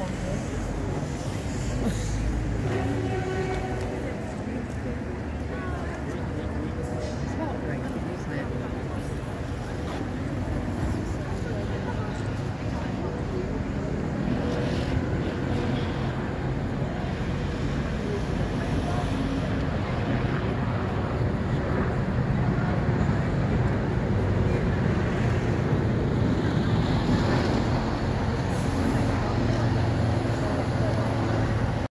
one here.